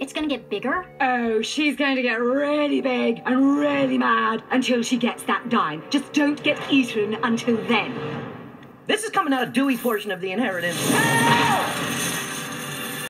It's gonna get bigger? Oh, she's going to get really big and really mad until she gets that dime. Just don't get eaten until then. This is coming out of Dewey portion of the inheritance.